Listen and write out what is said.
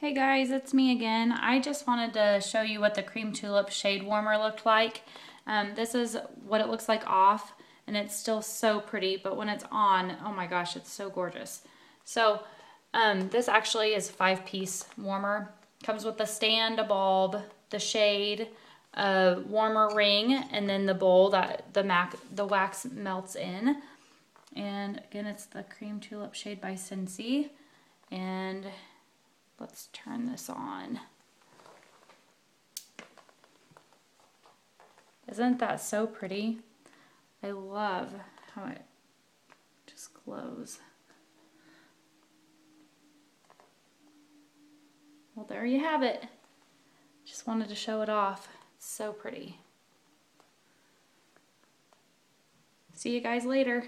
Hey guys, it's me again. I just wanted to show you what the Cream Tulip Shade Warmer looked like. Um, this is what it looks like off, and it's still so pretty, but when it's on, oh my gosh, it's so gorgeous. So um, this actually is five-piece warmer. Comes with the stand, a bulb, the shade, a warmer ring, and then the bowl that the, mac the wax melts in. And again, it's the Cream Tulip Shade by Scentsy. And Let's turn this on. Isn't that so pretty? I love how it just glows. Well, there you have it. Just wanted to show it off. It's so pretty. See you guys later.